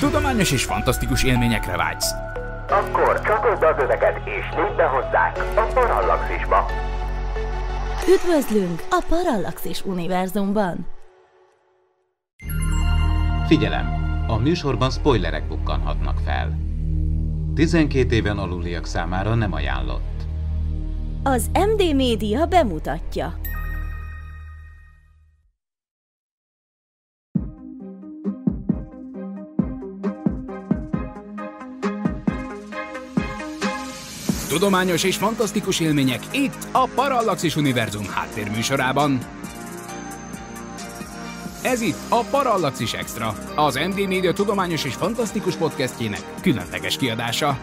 Tudományos és fantasztikus élményekre vágysz. Akkor csatold be az öveket és lépj be hozzánk a Parallaxisba. Üdvözlünk a Parallaxis univerzumban! Figyelem! A műsorban spoilerek bukkanhatnak fel. 12 éven aluliak számára nem ajánlott. Az MD Média bemutatja. Tudományos és fantasztikus élmények itt a Parallaxis Univerzum háttérműsorában. Ez itt a Parallaxis Extra, az MD Media tudományos és fantasztikus podcastjének különleges kiadása.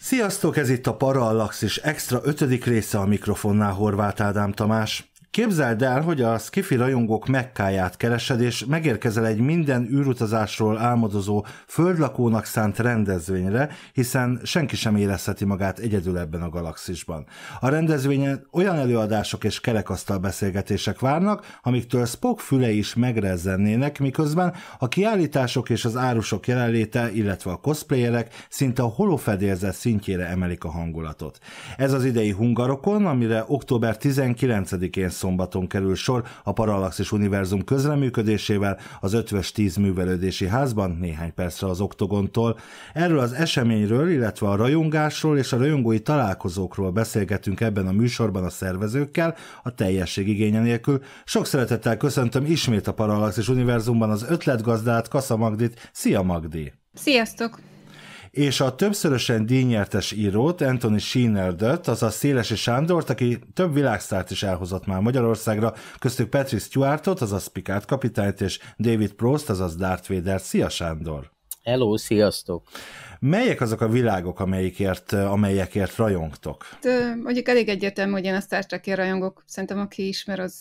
Sziasztok, ez itt a Parallaxis Extra ötödik része a mikrofonnál Horváth Ádám Tamás. Képzeld el, hogy a skifi rajongók mekkáját keresed, és megérkezel egy minden űrutazásról álmodozó földlakónak szánt rendezvényre, hiszen senki sem érezheti magát egyedül ebben a galaxisban. A rendezvényen olyan előadások és kerekasztal beszélgetések várnak, amiktől Spock füle is megrezzennének, miközben a kiállítások és az árusok jelenléte, illetve a cosplayerek szinte a holofedélzet szintjére emelik a hangulatot. Ez az idei Hungarokon, amire október 19-én szombaton kerül sor a Parallaxis Univerzum közreműködésével az Ötvös 10 művelődési házban néhány percre az Oktogontól. Erről az eseményről, illetve a rajongásról és a rajongói találkozókról beszélgetünk ebben a műsorban a szervezőkkel, a teljesség igénye nélkül. Sok szeretettel köszöntöm ismét a Parallaxis Univerzumban az ötletgazdát, Kassa Magdit. Szia Magdi! Sziasztok! És a többszörösen díjnyertes írót, Anthony Sheenerdöt, azaz Szélesi Sándort, aki több világszárt is elhozott már Magyarországra, köztük Patrick Stewartot, azaz Picard kapitányt, és David Prost, azaz Darth Vader. Szia Sándor! Hello, sziasztok! Melyek azok a világok, amelyikért, amelyekért rajongtok? De, mondjuk elég egyértelmű, hogy én a Star trek rajongok. Szerintem aki ismer, az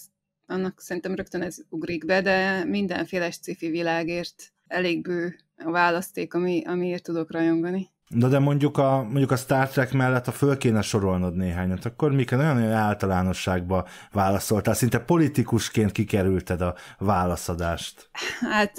annak szerintem rögtön ez ugrik be, de mindenféle sci világért elég bő választék, ami, amiért tudok rajongani. Na de mondjuk a, mondjuk a Star Trek mellett, ha föl kéne sorolnod néhányat, akkor miken olyan, olyan általánosságba válaszoltál, szinte politikusként kikerülted a válaszadást. Hát,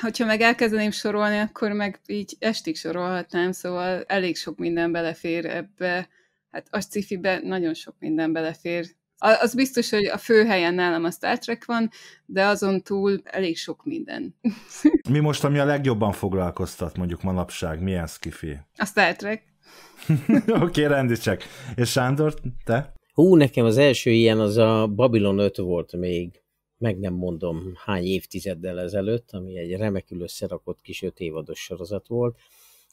hogyha meg elkezdeném sorolni, akkor meg így estig sorolhatnám, szóval elég sok minden belefér ebbe. Hát a sci nagyon sok minden belefér. Az biztos, hogy a főhelyen nálam a Star Trek van, de azon túl elég sok minden. Mi most, ami a legjobban foglalkoztat mondjuk manapság, milyen skifi? A Star Trek. Oké, okay, rendítsek. És Sándor, te? Hú, nekem az első ilyen az a Babylon 5 volt még, meg nem mondom hány évtizeddel ezelőtt, ami egy remekül összerakott kis öt évados sorozat volt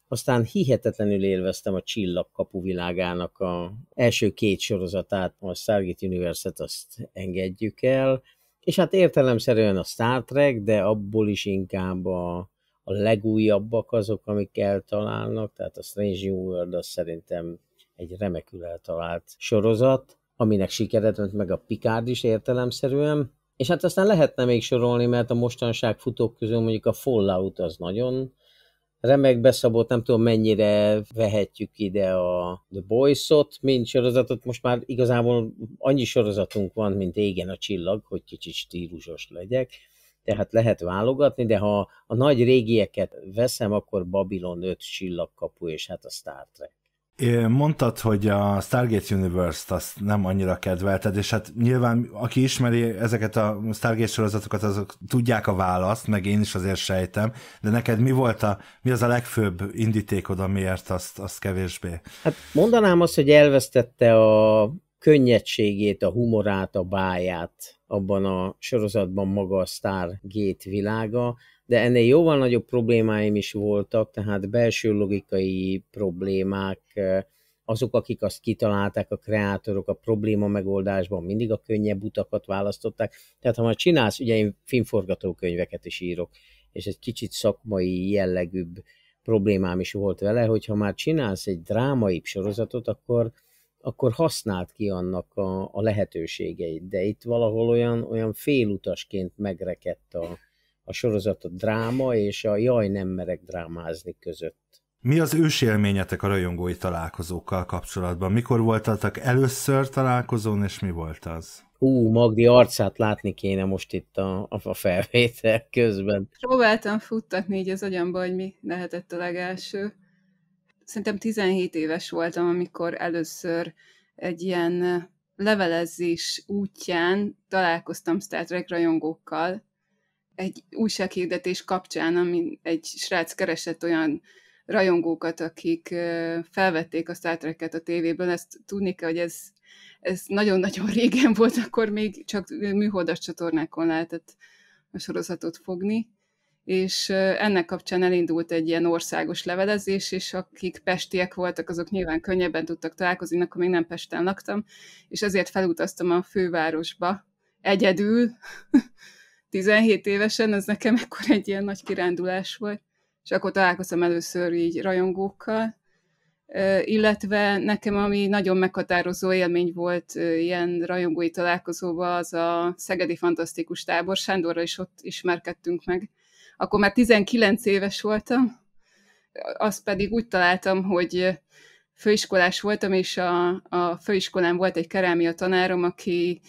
aztán hihetetlenül élveztem a Csillagkapu világának a első két sorozatát, a Stargate Universe-et azt engedjük el, és hát értelemszerűen a Star Trek, de abból is inkább a, a legújabbak azok, amik eltalálnak, tehát a Strange New World az szerintem egy remekül eltalált sorozat, aminek sikered ment meg a Picard is értelemszerűen, és hát aztán lehetne még sorolni, mert a mostanság futók közül mondjuk a Fallout az nagyon remek beszabott, nem tudom mennyire vehetjük ide a The Boys-ot, mint sorozatot, most már igazából annyi sorozatunk van, mint égen a csillag, hogy kicsit stílusos legyek, tehát lehet válogatni, de ha a nagy régieket veszem, akkor Babylon 5 csillagkapu, és hát a Star Trek. Mondtad, hogy a Stargate Universe-t azt nem annyira kedvelted, és hát nyilván aki ismeri ezeket a Stargate sorozatokat, azok tudják a választ, meg én is azért sejtem, de neked mi volt a, mi az a legfőbb indítékod, amiért azt, azt kevésbé? Hát mondanám azt, hogy elvesztette a könnyedségét, a humorát, a báját abban a sorozatban maga a Stargate világa, de ennél jóval nagyobb problémáim is voltak, tehát belső logikai problémák, azok, akik azt kitalálták, a kreátorok a probléma megoldásban mindig a könnyebb utakat választották. Tehát ha már csinálsz, ugye én filmforgatókönyveket is írok, és egy kicsit szakmai jellegűbb problémám is volt vele, hogy ha már csinálsz egy drámai sorozatot, akkor, akkor használt ki annak a, a lehetőségeit. De itt valahol olyan, olyan félutasként megrekedt a, a sorozat a dráma és a jaj, nem merek drámázni között. Mi az ősélményetek a rajongói találkozókkal kapcsolatban? Mikor voltatok először találkozón, és mi volt az? Hú, Magdi arcát látni kéne most itt a, a felvétel közben. Próbáltam futtatni így az agyamba, hogy mi lehetett a legelső. Szerintem 17 éves voltam, amikor először egy ilyen levelezés útján találkoztam Star Trek rajongókkal, egy újsághirdetés kapcsán, ami egy srác keresett olyan rajongókat, akik felvették a Star Trek-et a tévéből. Ezt tudni kell, hogy ez, ez nagyon-nagyon régen volt, akkor még csak műholdas csatornákon lehetett a sorozatot fogni és ennek kapcsán elindult egy ilyen országos levelezés, és akik pestiek voltak, azok nyilván könnyebben tudtak találkozni, akkor még nem Pesten laktam, és ezért felutaztam a fővárosba egyedül, 17 évesen, ez nekem ekkor egy ilyen nagy kirándulás volt, és akkor találkoztam először így rajongókkal, illetve nekem ami nagyon meghatározó élmény volt ilyen rajongói találkozóban, az a Szegedi Fantasztikus Tábor, Sándorra is ott ismerkedtünk meg, akkor már 19 éves voltam, azt pedig úgy találtam, hogy főiskolás voltam, és a, a főiskolán volt egy kerámia tanárom, aki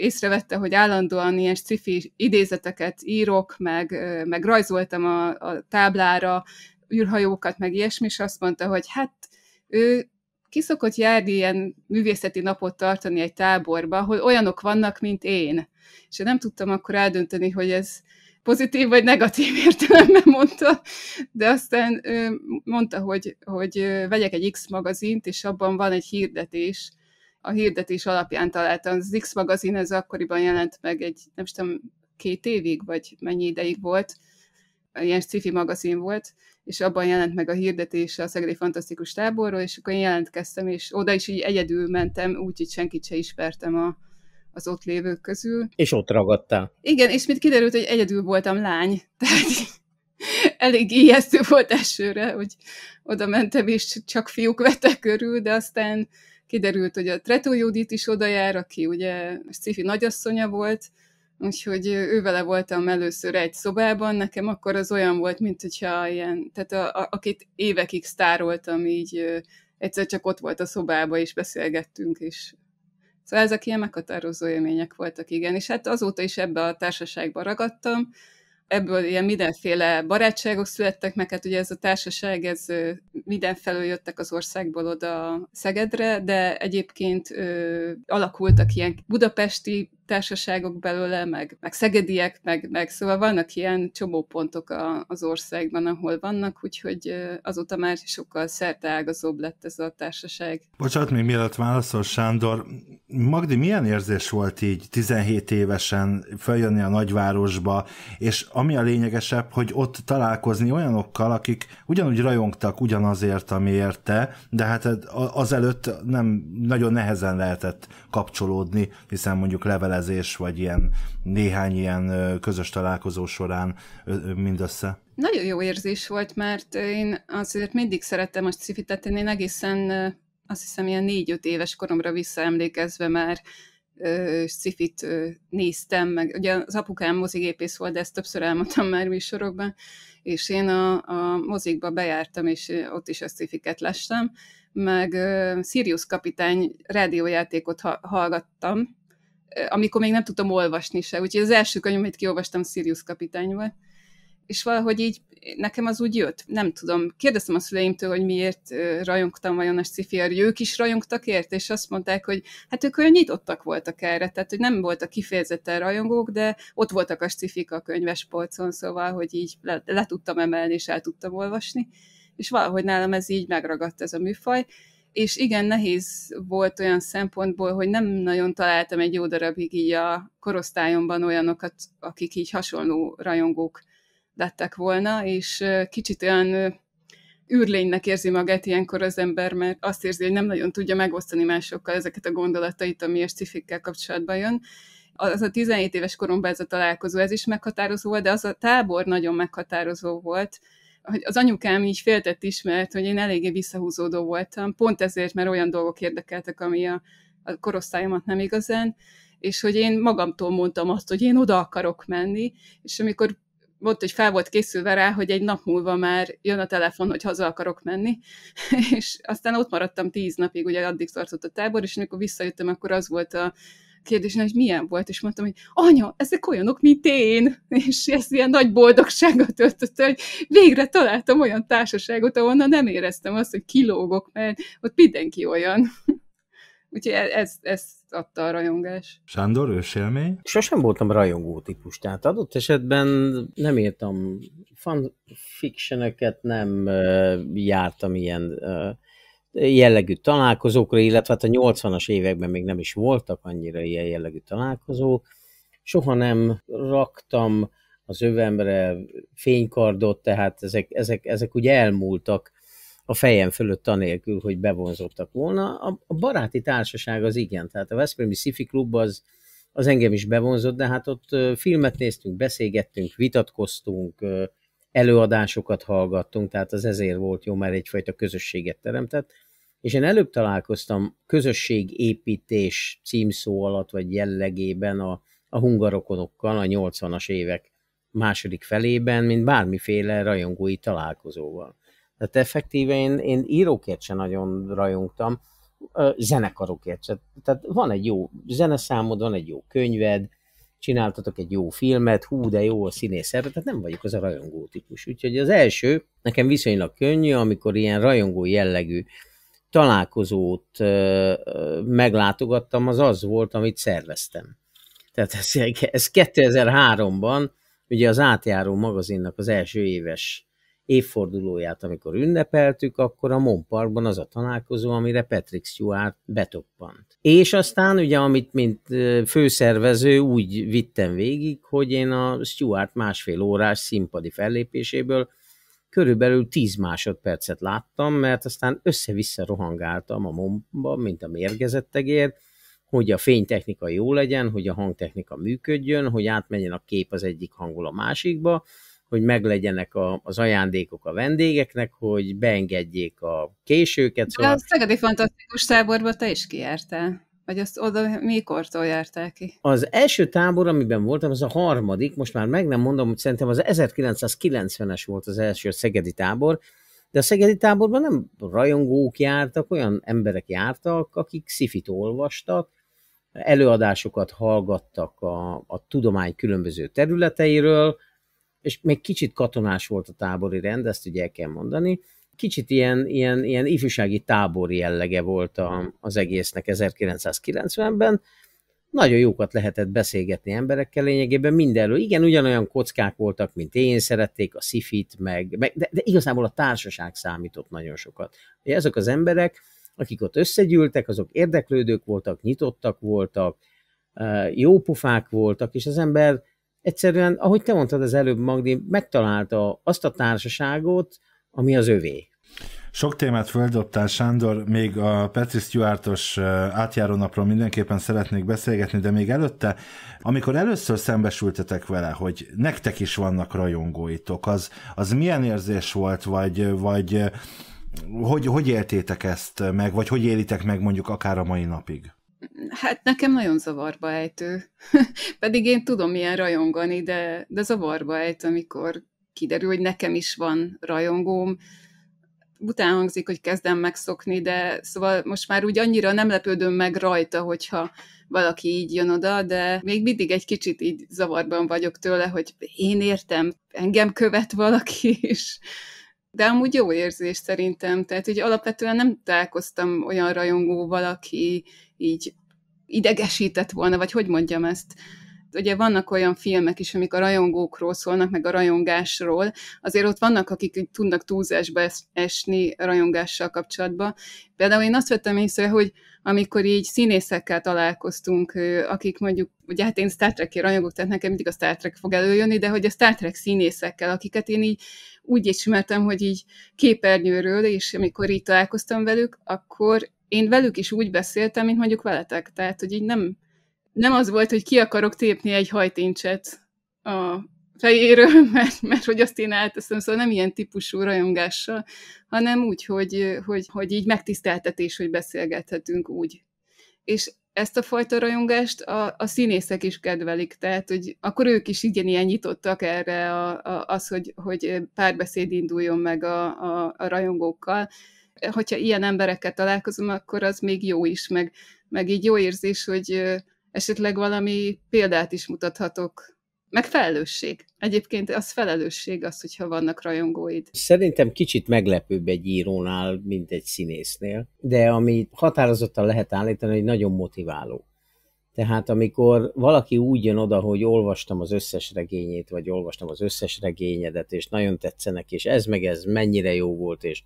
észrevette, hogy állandóan ilyen sci idézeteket írok, meg, meg rajzoltam a, a táblára, űrhajókat, meg ilyesmi, és azt mondta, hogy hát ő kiszokott járni ilyen művészeti napot tartani egy táborba, ahol olyanok vannak, mint én. És nem tudtam akkor eldönteni, hogy ez, pozitív vagy negatív értelemben mondta, de aztán mondta, hogy, hogy vegyek egy X magazint, és abban van egy hirdetés, a hirdetés alapján találtam. Az X magazin ez akkoriban jelent meg egy, nem tudom, két évig, vagy mennyi ideig volt, ilyen sci magazin volt, és abban jelent meg a hirdetés a Szegedi Fantasztikus Táborról, és akkor én jelentkeztem, és oda is így egyedül mentem, úgyhogy senkit se ismertem a, az ott lévők közül. És ott ragadtál. Igen, és mit kiderült, hogy egyedül voltam lány, tehát elég ijesztő volt esőre, hogy oda mentem, és csak fiúk vettek körül, de aztán kiderült, hogy a Tretó Judit is oda aki ugye sci nagyasszonya volt, úgyhogy ővele voltam először egy szobában, nekem akkor az olyan volt, mint hogyha ilyen, tehát a, a, akit évekig sztároltam, így egyszer csak ott volt a szobában, és beszélgettünk, és Szóval ezek ilyen meghatározó élmények voltak, igen. És hát azóta is ebbe a társaságba ragadtam, ebből ilyen mindenféle barátságok születtek, meg hát ugye ez a társaság, ez mindenfelől jöttek az országból oda Szegedre, de egyébként ö, alakultak ilyen budapesti társaságok belőle, meg, meg szegediek, meg, meg szóval vannak ilyen csomópontok a, az országban, ahol vannak, úgyhogy azóta már sokkal szerteágazóbb lett ez a társaság. Bocsánat, még mielőtt válaszol, Sándor, Magdi, milyen érzés volt így 17 évesen feljönni a nagyvárosba, és ami a lényegesebb, hogy ott találkozni olyanokkal, akik ugyanúgy rajongtak ugyanazért, amiért te, de hát azelőtt nem nagyon nehezen lehetett kapcsolódni, hiszen mondjuk levelezés, vagy ilyen néhány ilyen közös találkozó során mindössze. Nagyon jó érzés volt, mert én azért mindig szerettem a sci én egészen azt hiszem ilyen négy-öt éves koromra visszaemlékezve már szifit néztem, meg ugye az apukám mozigépész volt, de ezt többször elmondtam már műsorokban, és én a, a mozikba bejártam, és ott is a szifiket lestem, meg uh, Sirius kapitány rádiójátékot ha- hallgattam, amikor még nem tudtam olvasni se, úgyhogy az első könyv, amit kiolvastam, Sirius kapitány volt és valahogy így nekem az úgy jött. Nem tudom, kérdeztem a szüleimtől, hogy miért rajongtam vajon a sci ők is rajongtak ért, és azt mondták, hogy hát ők olyan nyitottak voltak erre, tehát hogy nem voltak kifejezetten rajongók, de ott voltak a sci a könyvespolcon, szóval, hogy így le, le tudtam emelni, és el tudtam olvasni, és valahogy nálam ez így megragadt ez a műfaj, és igen, nehéz volt olyan szempontból, hogy nem nagyon találtam egy jó darabig így a korosztályomban olyanokat, akik így hasonló rajongók lettek volna, és kicsit olyan űrlénynek érzi magát ilyenkor az ember, mert azt érzi, hogy nem nagyon tudja megosztani másokkal ezeket a gondolatait, ami a scifikkel kapcsolatban jön. Az a 17 éves koromban ez a találkozó, ez is meghatározó volt, de az a tábor nagyon meghatározó volt, hogy az anyukám így féltett is, mert hogy én eléggé visszahúzódó voltam, pont ezért, mert olyan dolgok érdekeltek, ami a, a korosztályomat nem igazán, és hogy én magamtól mondtam azt, hogy én oda akarok menni, és amikor mondta, hogy fel volt készülve rá, hogy egy nap múlva már jön a telefon, hogy haza akarok menni, és aztán ott maradtam tíz napig, ugye addig tartott a tábor, és amikor visszajöttem, akkor az volt a kérdésem, hogy milyen volt, és mondtam, hogy anya, ezek olyanok, mint én, és ez ilyen nagy boldogságot töltött, hogy végre találtam olyan társaságot, ahonnan nem éreztem azt, hogy kilógok, mert ott mindenki olyan. Úgyhogy e- ez, ez adta a rajongás. Sándor, ősélmény? Sosem voltam rajongó típus, tehát adott esetben nem írtam fanfictioneket, nem jártam ilyen jellegű találkozókra, illetve hát a 80-as években még nem is voltak annyira ilyen jellegű találkozók. Soha nem raktam az övemre fénykardot, tehát ezek, ezek, ezek ugye elmúltak a fejem fölött anélkül, hogy bevonzottak volna. A, a baráti társaság az igen, tehát a Veszprémi Sci-Fi Klub az, az engem is bevonzott, de hát ott filmet néztünk, beszélgettünk, vitatkoztunk, előadásokat hallgattunk, tehát az ezért volt jó, mert egyfajta közösséget teremtett. És én előbb találkoztam közösségépítés címszó alatt, vagy jellegében a, a hungarokonokkal a 80-as évek második felében, mint bármiféle rajongói találkozóval. Tehát effektíve én, én írókért sem nagyon rajongtam, zenekarokért. Tehát van egy jó zeneszámod, van egy jó könyved, csináltatok egy jó filmet, hú, de jó a színész tehát nem vagyok az a rajongó típus. Úgyhogy az első, nekem viszonylag könnyű, amikor ilyen rajongó jellegű találkozót ö, ö, meglátogattam, az az volt, amit szerveztem. Tehát ez, ez 2003-ban, ugye az átjáró magazinnak az első éves évfordulóját, amikor ünnepeltük, akkor a Monparkban az a találkozó, amire Patrick Stewart betoppant. És aztán ugye, amit mint főszervező úgy vittem végig, hogy én a Stewart másfél órás színpadi fellépéséből körülbelül 10 másodpercet láttam, mert aztán össze-vissza rohangáltam a momba, mint a mérgezett egér, hogy a fénytechnika jó legyen, hogy a hangtechnika működjön, hogy átmenjen a kép az egyik hangból a másikba, hogy meglegyenek a, az ajándékok a vendégeknek, hogy beengedjék a későket. Szóval... De a Szegedi Fantasztikus táborba te is kijártál. Vagy azt oda mikortól jártál ki? Az első tábor, amiben voltam, az a harmadik, most már meg nem mondom, hogy szerintem az 1990-es volt az első szegedi tábor, de a szegedi táborban nem rajongók jártak, olyan emberek jártak, akik szifit olvastak, előadásokat hallgattak a, a tudomány különböző területeiről, és még kicsit katonás volt a tábori rend, ezt ugye el kell mondani, kicsit ilyen, ilyen, ilyen ifjúsági tábori jellege volt a, az egésznek 1990-ben, nagyon jókat lehetett beszélgetni emberekkel lényegében mindenről. Igen, ugyanolyan kockák voltak, mint én, szerették a szifit, meg, meg de, de igazából a társaság számított nagyon sokat. Ugye ezek az emberek, akik ott összegyűltek, azok érdeklődők voltak, nyitottak voltak, jópufák voltak, és az ember egyszerűen, ahogy te mondtad az előbb, Magdi, megtalálta azt a társaságot, ami az övé. Sok témát földobtál, Sándor, még a Patrick Stewartos átjáró napról mindenképpen szeretnék beszélgetni, de még előtte, amikor először szembesültetek vele, hogy nektek is vannak rajongóitok, az, az milyen érzés volt, vagy, vagy hogy, hogy éltétek ezt meg, vagy hogy élitek meg mondjuk akár a mai napig? Hát nekem nagyon zavarba ejtő. Pedig én tudom milyen rajongani, de, de zavarba ejt, amikor kiderül, hogy nekem is van rajongóm. Után hangzik, hogy kezdem megszokni, de szóval most már úgy annyira nem lepődöm meg rajta, hogyha valaki így jön oda, de még mindig egy kicsit így zavarban vagyok tőle, hogy én értem, engem követ valaki is. De amúgy jó érzés szerintem, tehát hogy alapvetően nem találkoztam olyan rajongóval, aki így idegesített volna, vagy hogy mondjam ezt, ugye vannak olyan filmek is, amik a rajongókról szólnak, meg a rajongásról, azért ott vannak, akik tudnak túlzásba esni rajongással kapcsolatban. Például én azt vettem észre, hogy amikor így színészekkel találkoztunk, akik mondjuk, ugye hát én Star trek rajongok, tehát nekem mindig a Star Trek fog előjönni, de hogy a Star Trek színészekkel, akiket én így úgy ismertem, hogy így képernyőről, és amikor így találkoztam velük, akkor én velük is úgy beszéltem, mint mondjuk veletek. Tehát, hogy így nem, nem az volt, hogy ki akarok tépni egy hajtincset a fejéről, mert, mert hogy azt én elteszem, szóval nem ilyen típusú rajongással, hanem úgy, hogy, hogy, hogy így megtiszteltetés, hogy beszélgethetünk úgy. És ezt a fajta rajongást a, a színészek is kedvelik, tehát hogy akkor ők is igen ilyen nyitottak erre a, a, az, hogy, hogy párbeszéd induljon meg a, a, a rajongókkal, hogyha ilyen emberekkel találkozom, akkor az még jó is, meg, meg így jó érzés, hogy esetleg valami példát is mutathatok. Meg felelősség. Egyébként az felelősség az, hogyha vannak rajongóid. Szerintem kicsit meglepőbb egy írónál, mint egy színésznél, de ami határozottan lehet állítani, hogy nagyon motiváló. Tehát amikor valaki úgy jön oda, hogy olvastam az összes regényét, vagy olvastam az összes regényedet, és nagyon tetszenek, és ez meg ez mennyire jó volt, és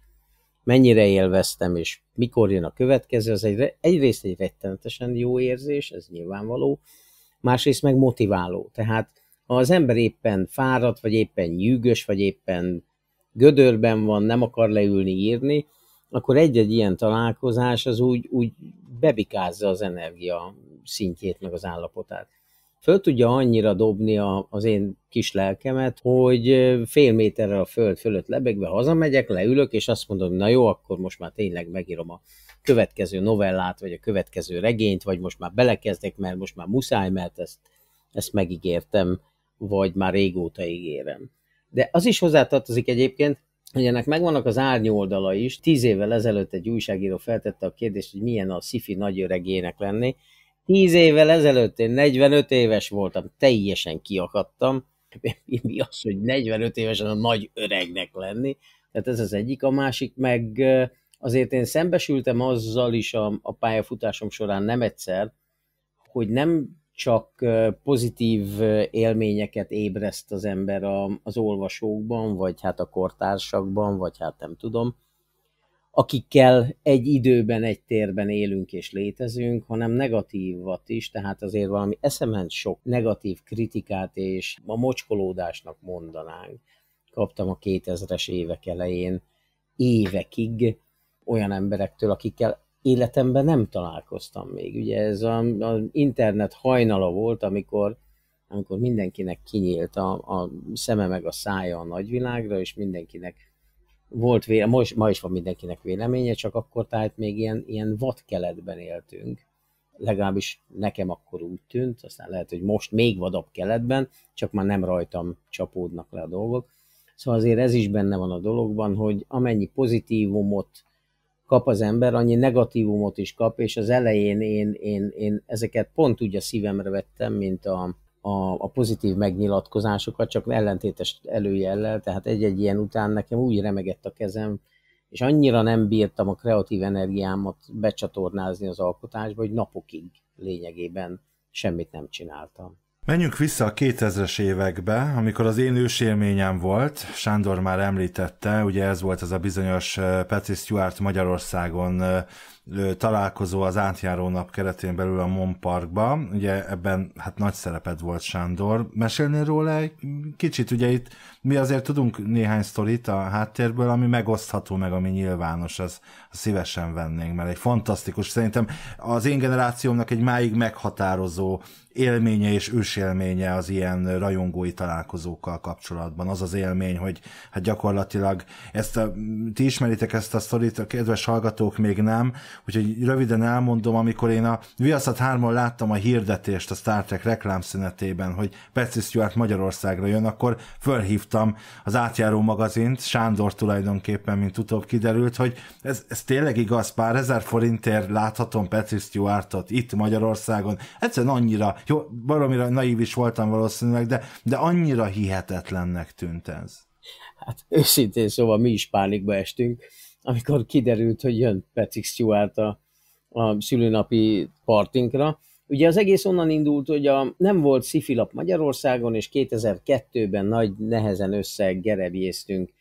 mennyire élveztem, és mikor jön a következő, az egy, egyrészt egy rettenetesen jó érzés, ez nyilvánvaló, másrészt meg motiváló. Tehát ha az ember éppen fáradt, vagy éppen nyűgös, vagy éppen gödörben van, nem akar leülni írni, akkor egy-egy ilyen találkozás az úgy, úgy bebikázza az energia szintjét, meg az állapotát. Föl tudja annyira dobni a, az én kis lelkemet, hogy fél méterrel a föld fölött lebegve hazamegyek, leülök, és azt mondom, na jó, akkor most már tényleg megírom a következő novellát, vagy a következő regényt, vagy most már belekezdek, mert most már muszáj, mert ezt, ezt megígértem, vagy már régóta ígérem. De az is hozzátartozik egyébként, hogy ennek megvannak az árnyoldala is. Tíz évvel ezelőtt egy újságíró feltette a kérdést, hogy milyen a sci-fi nagyöregének lenni, Tíz évvel ezelőtt én 45 éves voltam, teljesen kiakadtam. Mi az, hogy 45 évesen a nagy öregnek lenni? Tehát ez az egyik. A másik meg azért én szembesültem azzal is a, a pályafutásom során nem egyszer, hogy nem csak pozitív élményeket ébreszt az ember az olvasókban, vagy hát a kortársakban, vagy hát nem tudom, akikkel egy időben, egy térben élünk és létezünk, hanem negatívat is, tehát azért valami eszement sok negatív kritikát és a mocskolódásnak mondanánk. Kaptam a 2000-es évek elején évekig olyan emberektől, akikkel életemben nem találkoztam még. Ugye ez az internet hajnala volt, amikor amikor mindenkinek kinyílt a, a szeme meg a szája a nagyvilágra, és mindenkinek volt véle, most, ma is van mindenkinek véleménye, csak akkor tehát még ilyen, ilyen vadkeletben éltünk. Legalábbis nekem akkor úgy tűnt, aztán lehet, hogy most még vadabb keletben, csak már nem rajtam csapódnak le a dolgok. Szóval azért ez is benne van a dologban, hogy amennyi pozitívumot kap az ember, annyi negatívumot is kap, és az elején én, én, én ezeket pont úgy a szívemre vettem, mint a, a, a pozitív megnyilatkozásokat, csak ellentétes előjellel, tehát egy-egy ilyen után nekem úgy remegett a kezem, és annyira nem bírtam a kreatív energiámat becsatornázni az alkotásba, hogy napokig lényegében semmit nem csináltam. Menjünk vissza a 2000-es évekbe, amikor az én ősélményem volt, Sándor már említette, ugye ez volt az a bizonyos Patrick Stewart Magyarországon találkozó az átjáró nap keretén belül a Mon Parkba. Ugye ebben hát nagy szereped volt Sándor. Mesélnél róla egy kicsit? Ugye itt mi azért tudunk néhány sztorit a háttérből, ami megosztható, meg ami nyilvános, az, az szívesen vennénk, mert egy fantasztikus, szerintem az én generációmnak egy máig meghatározó élménye és ősélménye az ilyen rajongói találkozókkal kapcsolatban. Az az élmény, hogy hát gyakorlatilag ezt a, ti ismeritek ezt a sztorit, a kedves hallgatók még nem, úgyhogy röviden elmondom, amikor én a Viaszat 3 láttam a hirdetést a Star Trek reklámszünetében, hogy Patrick Stewart Magyarországra jön, akkor fölhívtam az átjáró magazint, Sándor tulajdonképpen, mint utóbb kiderült, hogy ez, ez tényleg igaz, pár ezer forintért láthatom Patrick Stewartot itt Magyarországon. Egyszerűen annyira jó, baromira naív is voltam valószínűleg, de, de annyira hihetetlennek tűnt ez. Hát őszintén szóval mi is pánikba estünk, amikor kiderült, hogy jön Patrick Stewart a, a szülőnapi partinkra. Ugye az egész onnan indult, hogy a, nem volt szifilap Magyarországon, és 2002-ben nagy nehezen összegerebjéztünk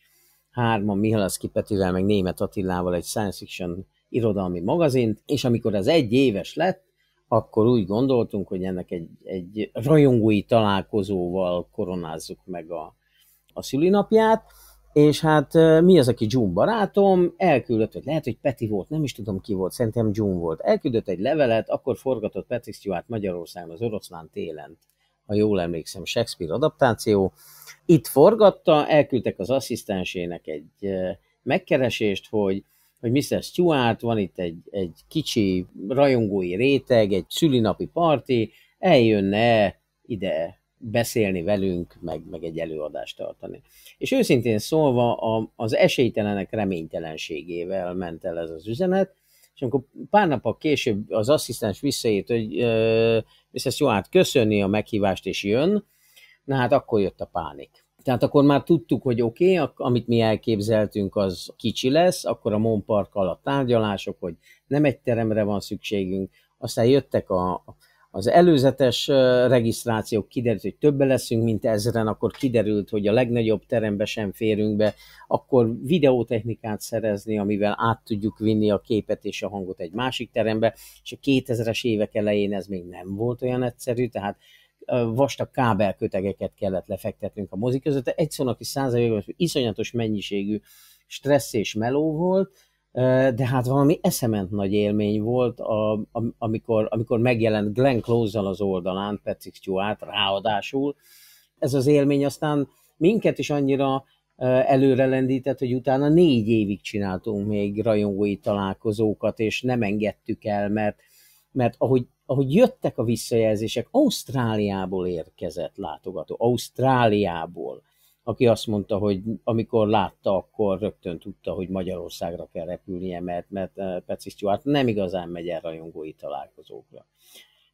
hárman Mihalaszki Petivel, meg Német Attilával egy science fiction irodalmi magazint, és amikor az egy éves lett, akkor úgy gondoltunk, hogy ennek egy, egy rajongói találkozóval koronázzuk meg a, a szülinapját, és hát mi az, aki June barátom, elküldött, hogy lehet, hogy Peti volt, nem is tudom ki volt, szerintem June volt. Elküldött egy levelet, akkor forgatott Patrick Stewart Magyarországon az Oroszlán télen, ha jól emlékszem, Shakespeare adaptáció. Itt forgatta, elküldtek az asszisztensének egy megkeresést, hogy hogy Mr. Stewart, van itt egy, egy kicsi rajongói réteg, egy szülinapi parti, eljönne ide beszélni velünk, meg, meg egy előadást tartani. És őszintén szólva a, az esélytelenek reménytelenségével ment el ez az üzenet, és amikor pár nappal később az asszisztens visszaírt, hogy Mrs. Stuart köszönni a meghívást és jön, na hát akkor jött a pánik. Tehát akkor már tudtuk, hogy oké, okay, amit mi elképzeltünk, az kicsi lesz, akkor a Mon Park alatt tárgyalások, hogy nem egy teremre van szükségünk, aztán jöttek a, az előzetes regisztrációk, kiderült, hogy többe leszünk, mint ezeren, akkor kiderült, hogy a legnagyobb terembe sem férünk be, akkor videótechnikát szerezni, amivel át tudjuk vinni a képet és a hangot egy másik terembe, és a 2000-es évek elején ez még nem volt olyan egyszerű, tehát vastag kábelkötegeket kellett lefektetnünk a mozik között. Egy szónak is százalékban iszonyatos mennyiségű stressz és meló volt, de hát valami eszement nagy élmény volt, a, amikor, amikor megjelent Glenn close az oldalán, Patrick Stewart ráadásul. Ez az élmény aztán minket is annyira előre lendített, hogy utána négy évig csináltunk még rajongói találkozókat, és nem engedtük el, mert, mert ahogy ahogy jöttek a visszajelzések, Ausztráliából érkezett látogató, Ausztráliából, aki azt mondta, hogy amikor látta, akkor rögtön tudta, hogy Magyarországra kell repülnie, mert, mert eh, Peci Stewart nem igazán megy el rajongói találkozókra.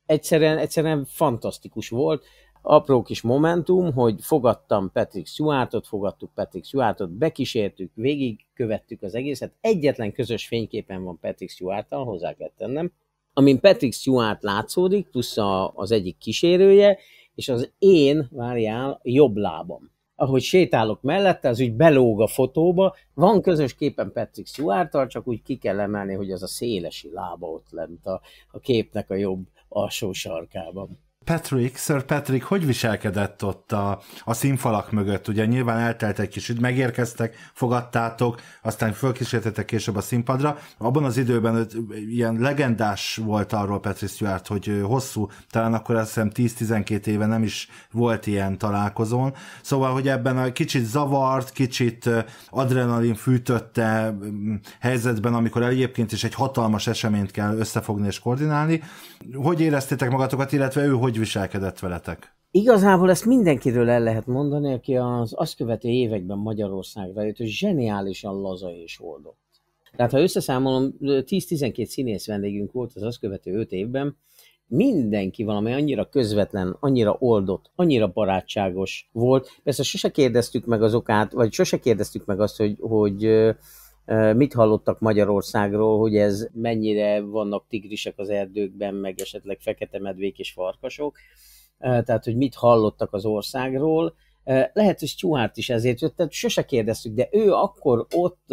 Egyszerűen, egyszerűen fantasztikus volt. Apró kis momentum, hogy fogadtam Patrick Stewartot, fogadtuk Patrick Stewartot, bekísértük, végig követtük az egészet. Egyetlen közös fényképen van Patrick Stewarttal, hozzá kell tennem, amin Patrick Stewart látszódik, plusz a, az egyik kísérője, és az én, várjál, jobb lábam. Ahogy sétálok mellette, az úgy belóg a fotóba, van közös képen Patrick stewart csak úgy ki kell emelni, hogy az a szélesi lába ott lent a, a képnek a jobb alsó sarkában. Patrick, Sir Patrick, hogy viselkedett ott a, a színfalak mögött? Ugye nyilván eltelt egy kicsit, megérkeztek, fogadtátok, aztán fölkísértetek később a színpadra. Abban az időben ilyen legendás volt arról Patrick Stewart, hogy hosszú, talán akkor azt hiszem 10-12 éve nem is volt ilyen találkozón. Szóval, hogy ebben a kicsit zavart, kicsit adrenalin fűtötte helyzetben, amikor egyébként is egy hatalmas eseményt kell összefogni és koordinálni. Hogy éreztétek magatokat, illetve ő hogy viselkedett veletek? Igazából ezt mindenkiről el lehet mondani, aki az azt követő években Magyarországra jött, hogy zseniálisan laza és oldott. Tehát ha összeszámolom, 10-12 színész vendégünk volt az azt követő 5 évben, mindenki valami annyira közvetlen, annyira oldott, annyira barátságos volt. Persze sose kérdeztük meg az okát, vagy sose kérdeztük meg azt, hogy, hogy mit hallottak Magyarországról, hogy ez mennyire vannak tigrisek az erdőkben, meg esetleg fekete medvék és farkasok, tehát hogy mit hallottak az országról. Lehet, hogy Stuart is ezért jött, tehát sose kérdeztük, de ő akkor ott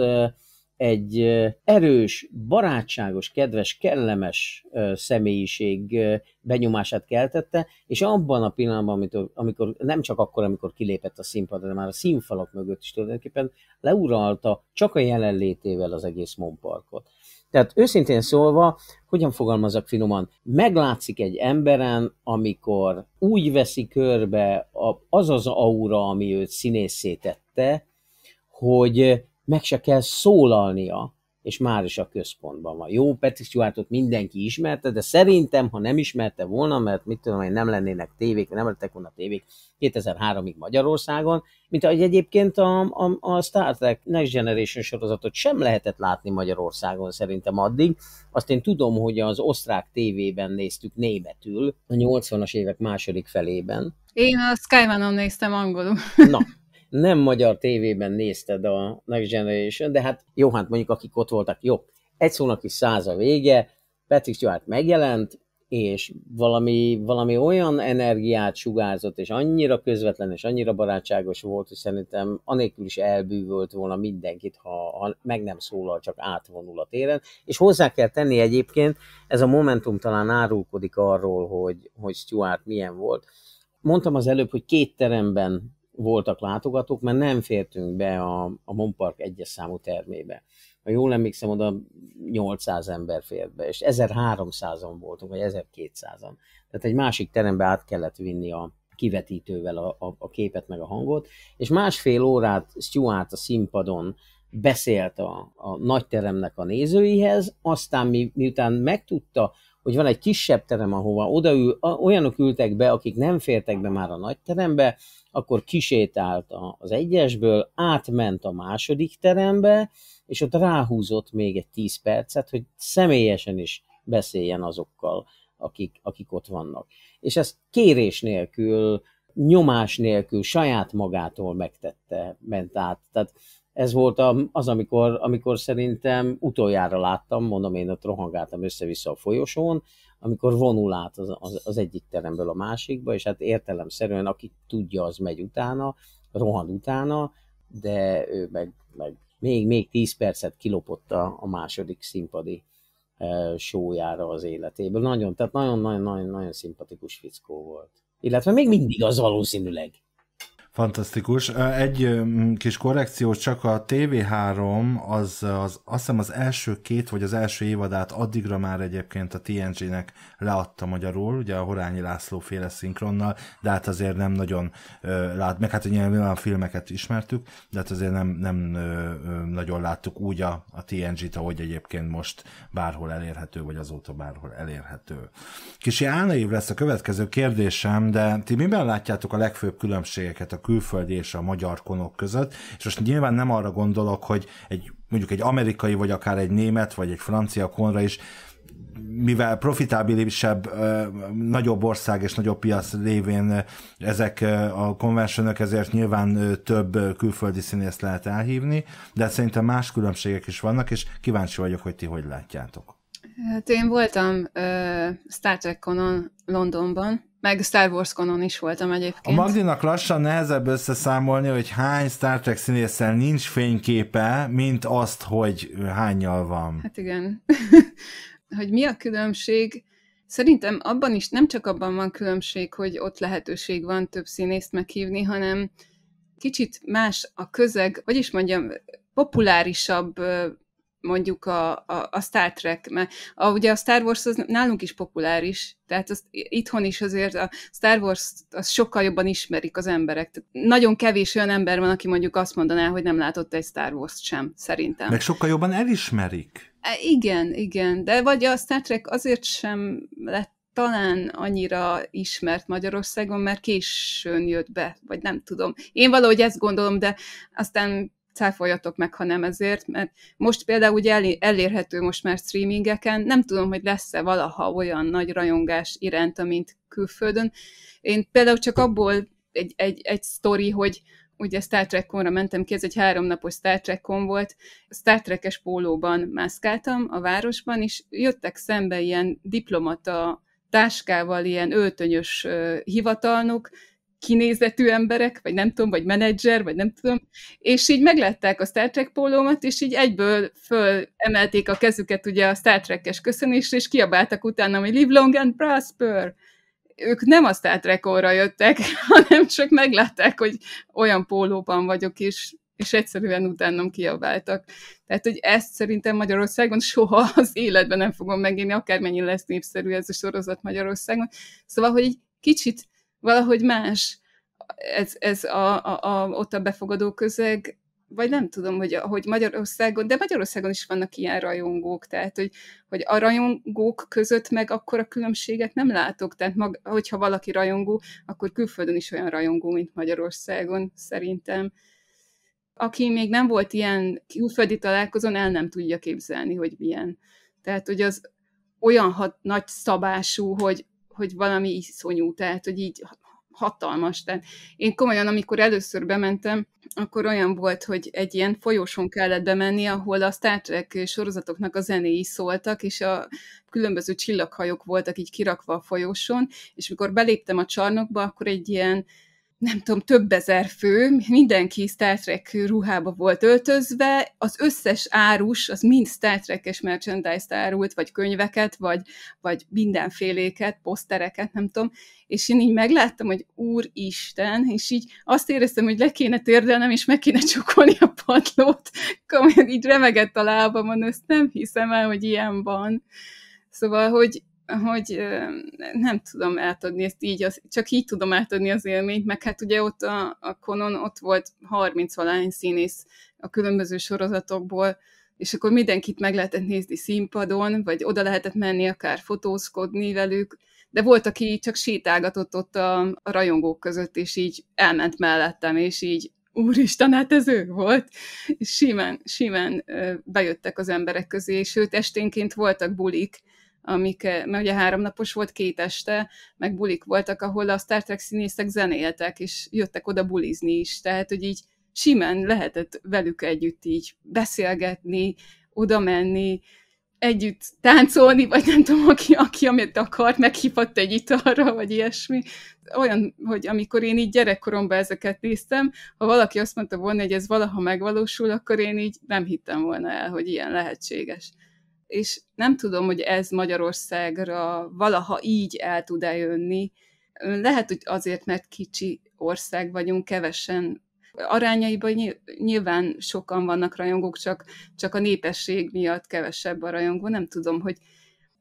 egy erős, barátságos, kedves, kellemes személyiség benyomását keltette, és abban a pillanatban, amikor, amikor nem csak akkor, amikor kilépett a színpadra, de már a színfalak mögött is tulajdonképpen leuralta csak a jelenlétével az egész Monparkot. Tehát őszintén szólva, hogyan fogalmazok finoman, meglátszik egy emberen, amikor úgy veszi körbe az az aura, ami őt színészé tette, hogy meg se kell szólalnia, és már is a központban van. Jó, Patrick Stewartot mindenki ismerte, de szerintem, ha nem ismerte volna, mert mit tudom én, nem lennének tévék, nem lettek volna tévék 2003-ig Magyarországon, mint ahogy egyébként a, a, a Star Trek Next Generation sorozatot sem lehetett látni Magyarországon szerintem addig. Azt én tudom, hogy az osztrák tévében néztük németül a 80-as évek második felében. Én a Skyvanon néztem angolul. Na, nem magyar tévében nézted a Next Generation, de hát jó, hát mondjuk akik ott voltak, jó, egy szónak is száz a vége, Patrick Stewart megjelent, és valami, valami olyan energiát sugárzott, és annyira közvetlen, és annyira barátságos volt, hogy szerintem anélkül is elbűvölt volna mindenkit, ha, ha meg nem szólal, csak átvonul a téren. És hozzá kell tenni egyébként, ez a momentum talán árulkodik arról, hogy, hogy Stuart milyen volt. Mondtam az előbb, hogy két teremben voltak látogatók, mert nem fértünk be a, a Monpark egyes számú termébe. Ha jól emlékszem, oda 800 ember fért be, és 1300-an voltunk, vagy 1200-an. Tehát egy másik terembe át kellett vinni a kivetítővel a, a, a képet meg a hangot, és másfél órát Stuart a színpadon beszélt a, a nagy teremnek a nézőihez, aztán mi, miután megtudta, hogy van egy kisebb terem, ahova odaül, olyanok ültek be, akik nem fértek be már a nagy terembe, akkor kisétált az egyesből, átment a második terembe, és ott ráhúzott még egy tíz percet, hogy személyesen is beszéljen azokkal, akik, akik ott vannak. És ezt kérés nélkül, nyomás nélkül, saját magától megtette, ment át. Tehát ez volt az, amikor, amikor szerintem utoljára láttam, mondom én ott rohangáltam össze-vissza a folyosón, amikor vonul át az, az, az egyik teremből a másikba, és hát értelemszerűen aki tudja, az megy utána, rohan utána, de ő meg, meg még, még 10 percet kilopott a, a második színpadi e, sójára az életéből. Nagyon, tehát nagyon-nagyon-nagyon szimpatikus fickó volt. Illetve még mindig az valószínűleg. Fantasztikus. Egy kis korrekció, csak a TV3 az, az azt hiszem az első két vagy az első évadát addigra már egyébként a TNG-nek leadta magyarul, ugye a Horányi László féle szinkronnal, de hát azért nem nagyon lát, meg hát nyilván filmeket ismertük, de hát azért nem, nem nagyon láttuk úgy a, a TNG-t, ahogy egyébként most bárhol elérhető, vagy azóta bárhol elérhető. Kisi álnaív lesz a következő kérdésem, de ti miben látjátok a legfőbb különbségeket a külföldi és a magyar konok között, és most nyilván nem arra gondolok, hogy egy, mondjuk egy amerikai, vagy akár egy német, vagy egy francia konra is mivel profitábilisebb, nagyobb ország és nagyobb piac lévén ezek a konvencionok, ezért nyilván több külföldi színészt lehet elhívni, de szerintem más különbségek is vannak, és kíváncsi vagyok, hogy ti hogy látjátok. Hát én voltam uh, Star Trek-konon Londonban, meg Star wars konon is voltam egyébként. A Magdinak lassan nehezebb összeszámolni, hogy hány Star Trek színésszel nincs fényképe, mint azt, hogy hányal van. Hát igen. hogy mi a különbség? Szerintem abban is, nem csak abban van különbség, hogy ott lehetőség van több színészt meghívni, hanem kicsit más a közeg, vagy is mondjam, populárisabb mondjuk a, a, a Star Trek, mert a, ugye a Star Wars az nálunk is populáris, tehát az, itthon is azért a Star Wars az sokkal jobban ismerik az emberek. Tehát nagyon kevés olyan ember van, aki mondjuk azt mondaná, hogy nem látott egy Star Wars-t sem, szerintem. Meg sokkal jobban elismerik. E, igen, igen, de vagy a Star Trek azért sem lett talán annyira ismert Magyarországon, mert későn jött be, vagy nem tudom. Én valahogy ezt gondolom, de aztán cáfoljatok meg, ha nem ezért, mert most például ugye elérhető most már streamingeken, nem tudom, hogy lesz-e valaha olyan nagy rajongás iránta, mint külföldön. Én például csak abból egy, egy, egy sztori, hogy ugye Star Trek-konra mentem ki, ez egy háromnapos Star Trek-kon volt, Star Trek-es pólóban mászkáltam a városban, és jöttek szembe ilyen diplomata táskával, ilyen öltönyös uh, hivatalnok, kinézetű emberek, vagy nem tudom, vagy menedzser, vagy nem tudom, és így meglátták a Star Trek pólómat, és így egyből fölemelték a kezüket ugye a Star Trek-es köszönésre, és kiabáltak utána, hogy live long and prosper. Ők nem a Star trek jöttek, hanem csak meglátták, hogy olyan pólóban vagyok, és, és egyszerűen utánam kiabáltak. Tehát, hogy ezt szerintem Magyarországon soha az életben nem fogom megírni, akármennyi lesz népszerű ez a sorozat Magyarországon. Szóval, hogy egy kicsit valahogy más ez, ez a, a, a, ott a befogadó közeg, vagy nem tudom, hogy, hogy Magyarországon, de Magyarországon is vannak ilyen rajongók, tehát hogy, hogy a rajongók között meg akkor a különbséget nem látok, tehát mag, hogyha valaki rajongó, akkor külföldön is olyan rajongó, mint Magyarországon, szerintem. Aki még nem volt ilyen külföldi találkozón, el nem tudja képzelni, hogy milyen. Tehát, hogy az olyan hat, nagy szabású, hogy hogy valami iszonyú, tehát, hogy így hatalmas. Tehát én komolyan, amikor először bementem, akkor olyan volt, hogy egy ilyen folyóson kellett bemenni, ahol a Star Trek sorozatoknak a zenéi szóltak, és a különböző csillaghajók voltak így kirakva a folyóson, és mikor beléptem a csarnokba, akkor egy ilyen nem tudom, több ezer fő, mindenki Star Trek ruhába volt öltözve, az összes árus, az mind Star Trek-es merchandise-t árult, vagy könyveket, vagy, vagy mindenféléket, posztereket, nem tudom, és én így megláttam, hogy Úristen, és így azt éreztem, hogy le kéne térdelnem, és meg kéne csukolni a padlót, komolyan így remegett a lábamon, ezt nem hiszem el, hogy ilyen van. Szóval, hogy hogy nem tudom átadni ezt így, csak így tudom átadni az élményt, meg hát ugye ott a, a konon ott volt 30 valány színész a különböző sorozatokból, és akkor mindenkit meg lehetett nézni színpadon, vagy oda lehetett menni akár fotózkodni velük, de volt, aki csak sétálgatott ott a, a rajongók között, és így elment mellettem, és így úristen, hát ez ő volt, és simán, simán bejöttek az emberek közé, sőt, esténként voltak bulik, amik, mert ugye háromnapos volt két este, meg bulik voltak, ahol a Star Trek színészek zenéltek, és jöttek oda bulizni is, tehát, hogy így simán lehetett velük együtt így beszélgetni, oda menni, együtt táncolni, vagy nem tudom, aki, aki amit akart, meghívott egy italra, vagy ilyesmi. Olyan, hogy amikor én így gyerekkoromban ezeket néztem, ha valaki azt mondta volna, hogy ez valaha megvalósul, akkor én így nem hittem volna el, hogy ilyen lehetséges. És nem tudom, hogy ez Magyarországra valaha így el tud eljönni. Lehet, hogy azért, mert kicsi ország vagyunk, kevesen arányaiban nyilván sokan vannak rajongók, csak, csak a népesség miatt kevesebb a rajongó. Nem tudom, hogy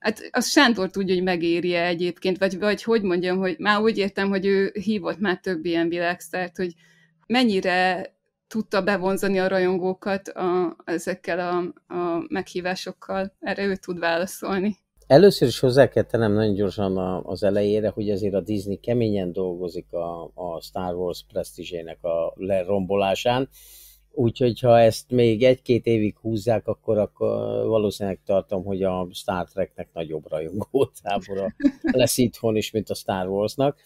Hát az Sándor tudja, hogy megéri -e egyébként, vagy, vagy hogy mondjam, hogy már úgy értem, hogy ő hívott már több ilyen világsztárt, hogy mennyire tudta bevonzani a rajongókat a, ezekkel a, a meghívásokkal. Erre ő tud válaszolni. Először is hozzá kell tennem nagyon gyorsan az elejére, hogy azért a Disney keményen dolgozik a, a Star Wars presztízsének a lerombolásán, úgyhogy ha ezt még egy-két évig húzzák, akkor, akkor valószínűleg tartom, hogy a Star Treknek nagyobb rajongó tábora lesz itthon is, mint a Star Warsnak.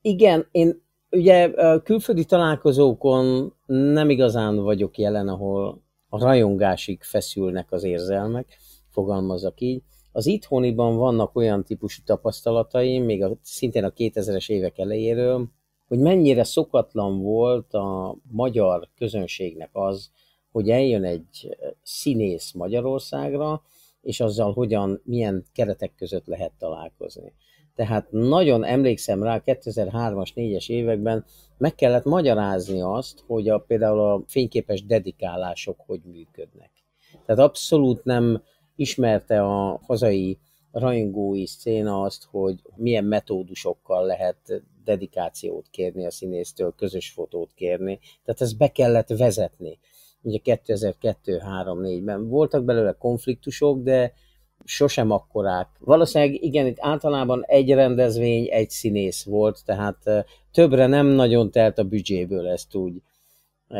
Igen, én ugye külföldi találkozókon nem igazán vagyok jelen, ahol a rajongásig feszülnek az érzelmek, fogalmazok így, az itthoniban vannak olyan típusú tapasztalataim, még a, szintén a 2000-es évek elejéről, hogy mennyire szokatlan volt a magyar közönségnek az, hogy eljön egy színész Magyarországra, és azzal hogyan, milyen keretek között lehet találkozni. Tehát nagyon emlékszem rá, 2003-as, 4-es években meg kellett magyarázni azt, hogy a, például a fényképes dedikálások hogy működnek. Tehát abszolút nem ismerte a hazai rajongói széna azt, hogy milyen metódusokkal lehet dedikációt kérni a színésztől, közös fotót kérni. Tehát ezt be kellett vezetni. Ugye 2002-3-4-ben voltak belőle konfliktusok, de sosem akkorák. Valószínűleg igen, itt általában egy rendezvény, egy színész volt, tehát többre nem nagyon telt a büdzséből ezt úgy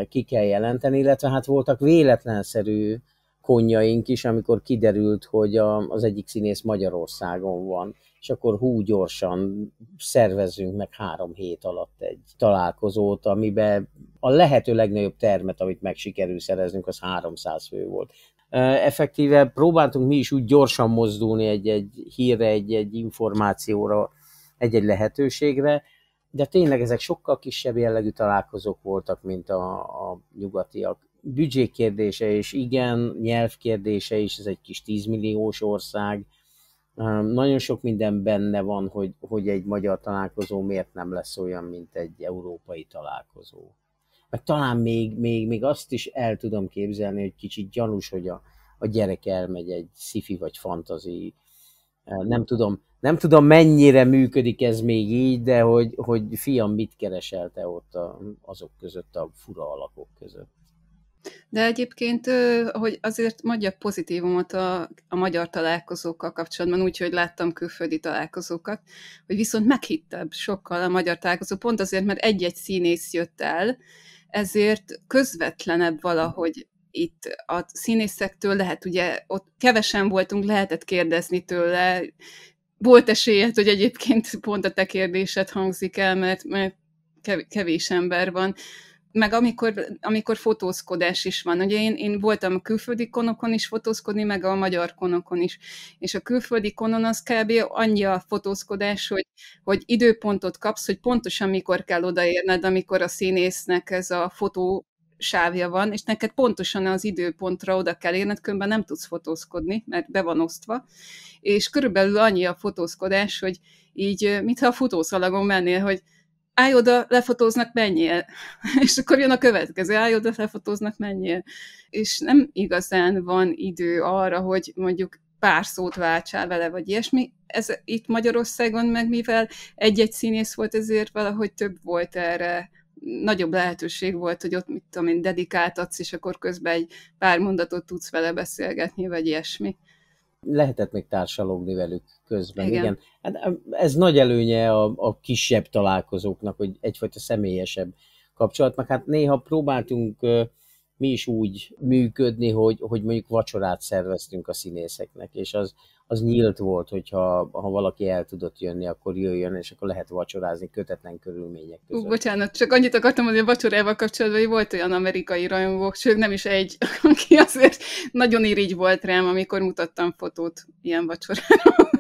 ki kell jelenteni, illetve hát voltak véletlenszerű konjaink is, amikor kiderült, hogy a, az egyik színész Magyarországon van, és akkor hú gyorsan szervezzünk meg három hét alatt egy találkozót, amiben a lehető legnagyobb termet, amit meg sikerül szereznünk, az 300 fő volt. Effektíve próbáltunk mi is úgy gyorsan mozdulni egy-egy hírre, egy-egy információra, egy-egy lehetőségre, de tényleg ezek sokkal kisebb jellegű találkozók voltak, mint a, a nyugatiak büdzsé kérdése, és igen, nyelv kérdése is, ez egy kis 10 milliós ország. Nagyon sok minden benne van, hogy, hogy egy magyar találkozó miért nem lesz olyan, mint egy európai találkozó. Meg talán még, még, még azt is el tudom képzelni, hogy kicsit gyanús, hogy a, a gyerek elmegy egy sci vagy fantazi. Nem tudom, nem tudom mennyire működik ez még így, de hogy, hogy fiam mit kereselte ott a, azok között, a fura alakok között. De egyébként, hogy azért mondjak pozitívumot a, a magyar találkozókkal kapcsolatban, úgyhogy láttam külföldi találkozókat, hogy viszont meghittebb sokkal a magyar találkozó, pont azért, mert egy-egy színész jött el, ezért közvetlenebb valahogy itt a színészektől lehet, ugye ott kevesen voltunk, lehetett kérdezni tőle, volt esélyed, hogy egyébként pont a te kérdésed hangzik el, mert, mert kevés ember van, meg amikor, amikor fotózkodás is van. Ugye én, én voltam a külföldi konokon is fotózkodni, meg a magyar konokon is. És a külföldi konon az kb. annyi a fotózkodás, hogy, hogy időpontot kapsz, hogy pontosan mikor kell odaérned, amikor a színésznek ez a fotó sávja van, és neked pontosan az időpontra oda kell érned, különben nem tudsz fotózkodni, mert be van osztva, és körülbelül annyi a fotózkodás, hogy így, mintha a futószalagon mennél, hogy állj oda, lefotóznak, menjél. És akkor jön a következő, állj oda, lefotóznak, menjél. És nem igazán van idő arra, hogy mondjuk pár szót váltsál vele, vagy ilyesmi. Ez itt Magyarországon meg, mivel egy-egy színész volt, ezért valahogy több volt erre nagyobb lehetőség volt, hogy ott, mit tudom én, dedikáltatsz, és akkor közben egy pár mondatot tudsz vele beszélgetni, vagy ilyesmi. Lehetett még társalogni velük közben, igen. igen. Hát ez nagy előnye a, a kisebb találkozóknak, hogy egyfajta személyesebb kapcsolat, meg hát néha próbáltunk mi is úgy működni, hogy, hogy mondjuk vacsorát szerveztünk a színészeknek, és az, az nyílt volt, hogyha ha valaki el tudott jönni, akkor jöjjön, és akkor lehet vacsorázni kötetlen körülmények között. Ú, bocsánat, csak annyit akartam mondani a vacsorával kapcsolatban, hogy volt olyan amerikai rajongó, sőt nem is egy, aki azért nagyon irigy volt rám, amikor mutattam fotót ilyen vacsoráról.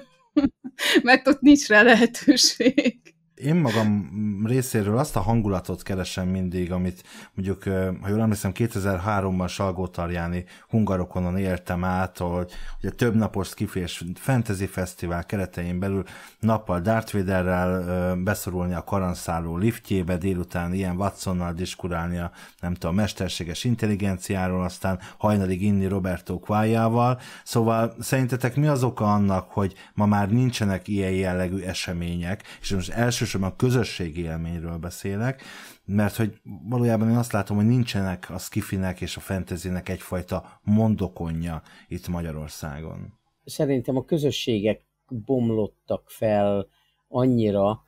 Mert ott nincs rá lehetőség én magam részéről azt a hangulatot keresem mindig, amit mondjuk, ha jól emlékszem, 2003-ban Salgó Tarjáni hungarokonon éltem át, hogy ugye több napos skifi és fantasy fesztivál keretein belül nappal Darth Vaderrel beszorulni a karanszáló liftjébe, délután ilyen Watsonnal diskurálni a nem tudom, mesterséges intelligenciáról, aztán hajnalig inni Roberto Quájával. Szóval szerintetek mi az oka annak, hogy ma már nincsenek ilyen jellegű események, és most első elsősorban a közösségi élményről beszélek, mert hogy valójában én azt látom, hogy nincsenek a skifinek és a fantasynek egyfajta mondokonja itt Magyarországon. Szerintem a közösségek bomlottak fel annyira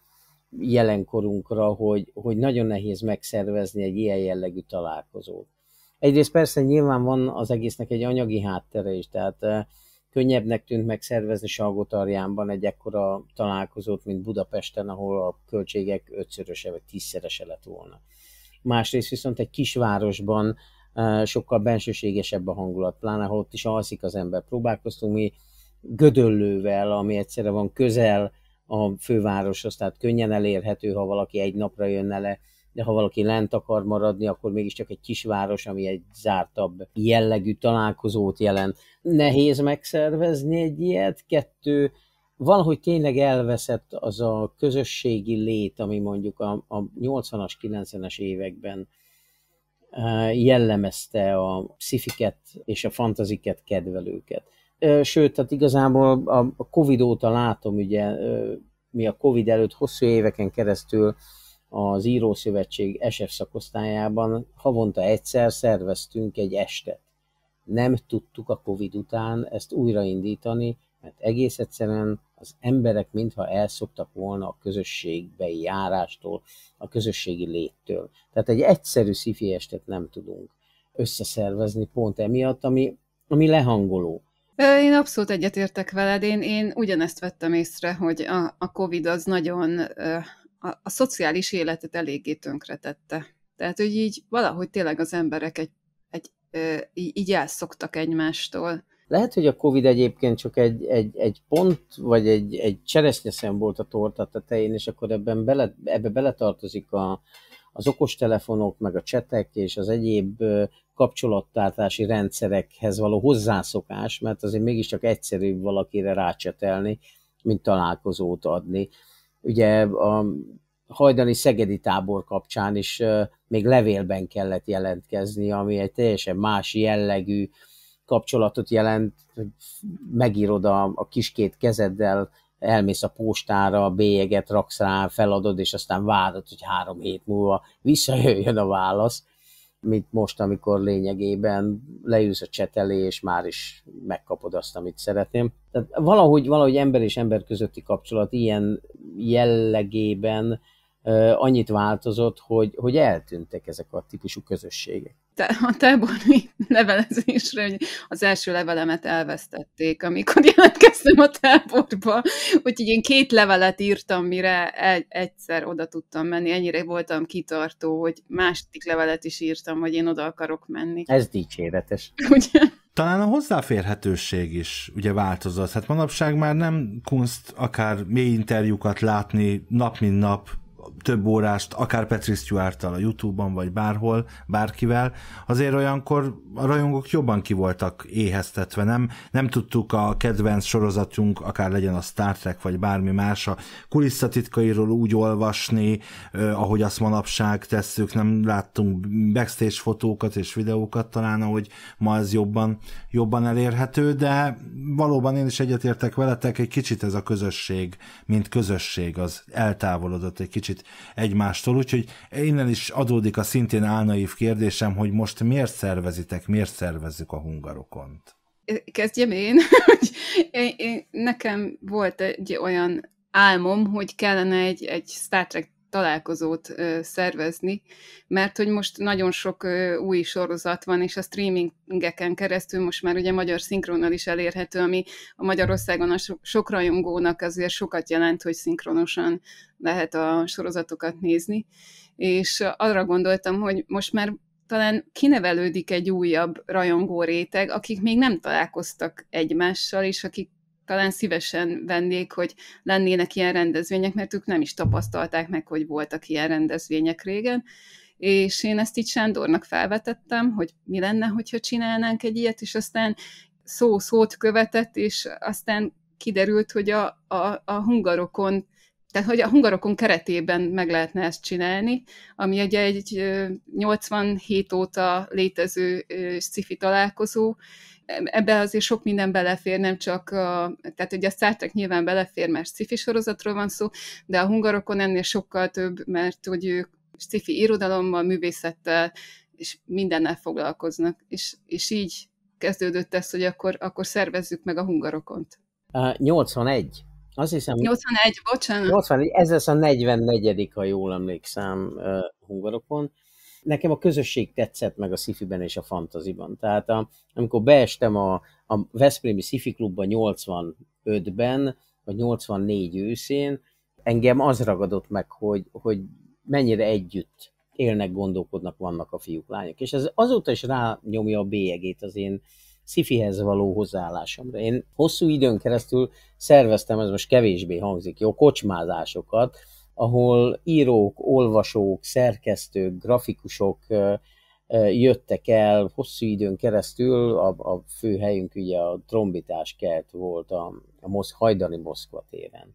jelenkorunkra, hogy, hogy nagyon nehéz megszervezni egy ilyen jellegű találkozót. Egyrészt persze nyilván van az egésznek egy anyagi háttere is, tehát eh, könnyebbnek tűnt megszervezni Salgótarjánban egy ekkora találkozót, mint Budapesten, ahol a költségek ötszöröse vagy tízszerese lett volna. Másrészt viszont egy kisvárosban sokkal bensőségesebb a hangulat, pláne ha ott is alszik az ember. Próbálkoztunk mi Gödöllővel, ami egyszerre van közel a fővároshoz, tehát könnyen elérhető, ha valaki egy napra jönne le, de ha valaki lent akar maradni, akkor mégiscsak egy kisváros, ami egy zártabb jellegű találkozót jelent. Nehéz megszervezni egy ilyet. Kettő, valahogy tényleg elveszett az a közösségi lét, ami mondjuk a, a 80-as, 90-es években eh, jellemezte a szifiket és a fantaziket kedvelőket. Eh, sőt, tehát igazából a Covid óta látom, ugye eh, mi a Covid előtt hosszú éveken keresztül az Írószövetség SF szakosztályában havonta egyszer szerveztünk egy estet. Nem tudtuk a Covid után ezt újraindítani, mert egész egyszerűen az emberek mintha elszoktak volna a közösségbeli járástól, a közösségi léttől. Tehát egy egyszerű szifi estet nem tudunk összeszervezni pont emiatt, ami, ami lehangoló. Én abszolút egyetértek veled, én, én ugyanezt vettem észre, hogy a, a Covid az nagyon a, a szociális életet eléggé tönkretette. Tehát, hogy így valahogy tényleg az emberek egy, egy, így, így elszoktak egymástól. Lehet, hogy a Covid egyébként csak egy, egy, egy pont, vagy egy, egy cseresznyeszem volt a torta tetején, és akkor ebben bele, ebbe beletartozik a, az okostelefonok, meg a csetek és az egyéb kapcsolattartási rendszerekhez való hozzászokás, mert azért mégiscsak egyszerűbb valakire rácsetelni, mint találkozót adni ugye a hajdani szegedi tábor kapcsán is még levélben kellett jelentkezni, ami egy teljesen más jellegű kapcsolatot jelent, hogy megírod a, a kiskét kezeddel, elmész a postára, a bélyeget raksz rá, feladod, és aztán várod, hogy három hét múlva visszajöjjön a válasz mint most, amikor lényegében leülsz a csetelé, és már is megkapod azt, amit szeretném. Tehát valahogy, valahogy ember és ember közötti kapcsolat ilyen jellegében annyit változott, hogy, hogy eltűntek ezek a típusú közösségek a tábori levelezésre, hogy az első levelemet elvesztették, amikor jelentkeztem a táborba, úgyhogy én két levelet írtam, mire egy, egyszer oda tudtam menni, ennyire voltam kitartó, hogy második levelet is írtam, hogy én oda akarok menni. Ez dicséretes. Ugye? Talán a hozzáférhetőség is ugye változott. Hát manapság már nem kunst akár mély interjúkat látni nap mint nap több órást, akár Petri stewart a Youtube-on, vagy bárhol, bárkivel, azért olyankor a rajongók jobban ki voltak éheztetve, nem, nem tudtuk a kedvenc sorozatunk, akár legyen a Star Trek, vagy bármi más, a kulisszatitkairól úgy olvasni, eh, ahogy azt manapság tesszük, nem láttunk backstage fotókat és videókat talán, ahogy ma ez jobban, jobban elérhető, de valóban én is egyetértek veletek, egy kicsit ez a közösség, mint közösség, az eltávolodott egy kicsit kicsit egymástól, úgyhogy innen is adódik a szintén álnaív kérdésem, hogy most miért szervezitek, miért szervezzük a hungarokont? Kezdjem én. én, nekem volt egy olyan álmom, hogy kellene egy, egy Star Trek találkozót szervezni, mert hogy most nagyon sok új sorozat van, és a streamingeken keresztül most már ugye magyar szinkronnal is elérhető, ami a Magyarországon a so, sok rajongónak azért sokat jelent, hogy szinkronosan lehet a sorozatokat nézni, és arra gondoltam, hogy most már talán kinevelődik egy újabb rajongó réteg, akik még nem találkoztak egymással, és akik talán szívesen vennék, hogy lennének ilyen rendezvények, mert ők nem is tapasztalták meg, hogy voltak ilyen rendezvények régen. És én ezt így Sándornak felvetettem, hogy mi lenne, hogyha csinálnánk egy ilyet, és aztán szó szót követett, és aztán kiderült, hogy a, a, a hungarokon tehát, hogy a hungarokon keretében meg lehetne ezt csinálni, ami ugye egy 87 óta létező sci találkozó, ebbe azért sok minden belefér, nem csak, a, tehát ugye a Star Trek nyilván belefér, mert sci sorozatról van szó, de a hungarokon ennél sokkal több, mert hogy ők sci irodalommal, művészettel, és mindennel foglalkoznak, és, és így kezdődött ez, hogy akkor, akkor szervezzük meg a hungarokont. Uh, 81. Azt hiszem... 81, bocsánat. 81, ez lesz a 44 ha jól emlékszem, uh, hungarokon nekem a közösség tetszett meg a sci és a fantaziban. Tehát a, amikor beestem a, a Veszprémi Sci klubba 85-ben, vagy 84 őszén, engem az ragadott meg, hogy, hogy mennyire együtt élnek, gondolkodnak, vannak a fiúk, lányok. És ez azóta is rányomja a bélyegét az én szifihez való hozzáállásomra. Én hosszú időn keresztül szerveztem, ez most kevésbé hangzik jó, kocsmázásokat, ahol írók, olvasók, szerkesztők, grafikusok jöttek el hosszú időn keresztül, a, a fő helyünk ugye a trombitás kert volt a, a Mosz, Hajdani Moszkva téren,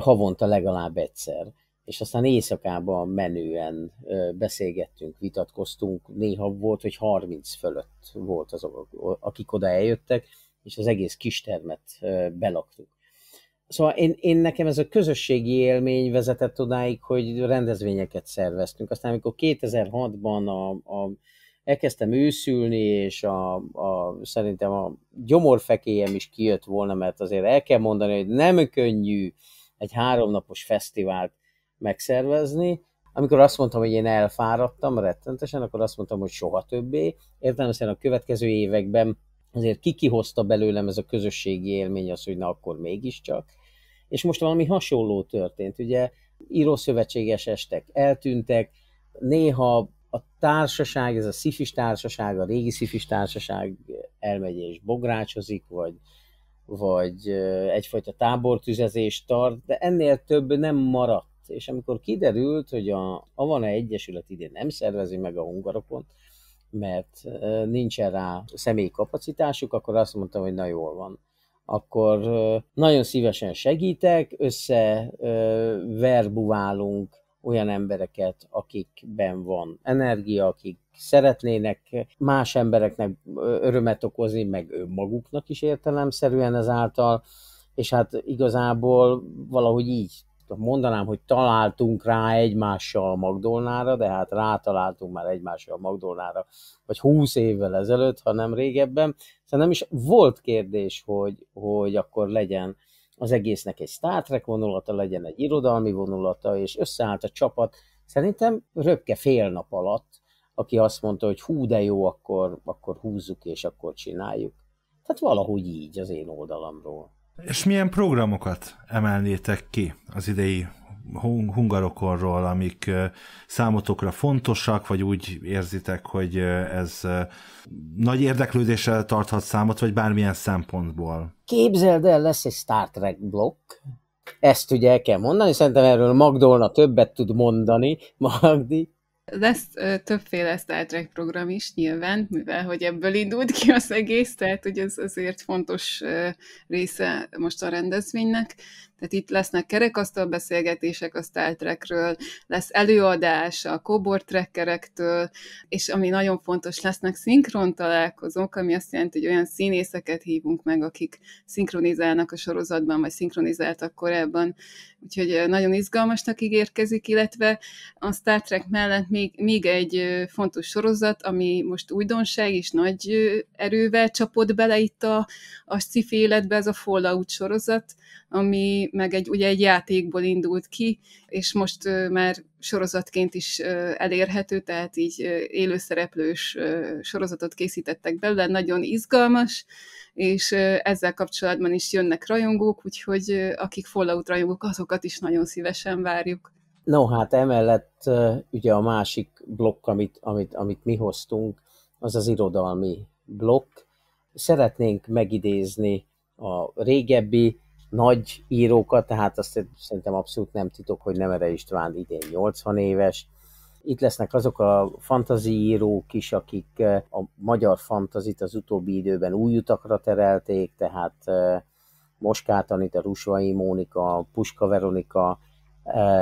havonta legalább egyszer, és aztán éjszakában menően beszélgettünk, vitatkoztunk, néha volt, hogy 30 fölött volt azok, akik oda eljöttek, és az egész kistermet belaktuk. Szóval én, én nekem ez a közösségi élmény vezetett odáig, hogy rendezvényeket szerveztünk. Aztán amikor 2006-ban a, a, elkezdtem őszülni, és a, a, szerintem a gyomorfekélyem is kijött volna, mert azért el kell mondani, hogy nem könnyű egy háromnapos fesztivált megszervezni. Amikor azt mondtam, hogy én elfáradtam rettentesen, akkor azt mondtam, hogy soha többé. Értelemszerűen a következő években azért kikihozta belőlem ez a közösségi élmény az, hogy na akkor mégiscsak és most valami hasonló történt. Ugye írószövetséges estek eltűntek, néha a társaság, ez a szifis társaság, a régi szifis társaság elmegy és bográcsozik, vagy, vagy egyfajta tábortüzezést tart, de ennél több nem maradt. És amikor kiderült, hogy a Avana Egyesület idén nem szervezi meg a hungarokon, mert nincsen rá személyi kapacitásuk, akkor azt mondtam, hogy na jól van akkor nagyon szívesen segítek, összeverbuválunk olyan embereket, akikben van energia, akik szeretnének más embereknek örömet okozni, meg önmaguknak is értelemszerűen ezáltal, és hát igazából valahogy így mondanám, hogy találtunk rá egymással a Magdolnára, de hát rátaláltunk már egymással a Magdolnára, vagy húsz évvel ezelőtt, ha nem régebben. Szerintem is volt kérdés, hogy, hogy akkor legyen az egésznek egy Star Trek vonulata, legyen egy irodalmi vonulata, és összeállt a csapat, szerintem röpke fél nap alatt, aki azt mondta, hogy hú, de jó, akkor, akkor húzzuk és akkor csináljuk. Tehát valahogy így az én oldalamról. És milyen programokat emelnétek ki az idei hungarokonról, amik számotokra fontosak, vagy úgy érzitek, hogy ez nagy érdeklődéssel tarthat számot, vagy bármilyen szempontból? Képzeld el, lesz egy Star Trek blokk, ezt ugye el kell mondani, szerintem erről Magdolna többet tud mondani, Magdi, lesz ö, többféle Star Trek program is nyilván, mivel hogy ebből indult ki az egész, tehát hogy ez azért fontos ö, része most a rendezvénynek. Tehát itt lesznek kerekasztal beszélgetések a Star Trekről, lesz előadás a kóbor trekkerektől, és ami nagyon fontos, lesznek szinkron találkozók, ami azt jelenti, hogy olyan színészeket hívunk meg, akik szinkronizálnak a sorozatban, vagy szinkronizáltak korábban. Úgyhogy nagyon izgalmasnak ígérkezik, illetve a Star Trek mellett még, még egy fontos sorozat, ami most újdonság és nagy erővel csapott bele itt a, a sci életbe, ez a Fallout sorozat, ami meg egy, ugye egy játékból indult ki, és most már sorozatként is elérhető, tehát így élőszereplős sorozatot készítettek belőle, nagyon izgalmas, és ezzel kapcsolatban is jönnek rajongók, úgyhogy akik Fallout rajongók, azokat is nagyon szívesen várjuk. No, hát emellett ugye a másik blokk, amit, amit, amit mi hoztunk, az az irodalmi blokk. Szeretnénk megidézni a régebbi nagy írókat, tehát azt szerintem abszolút nem titok, hogy Nemere István idén 80 éves. Itt lesznek azok a fantazi írók is, akik a magyar fantazit az utóbbi időben új utakra terelték, tehát Moskát Anita, Rusvai Mónika, Puska Veronika,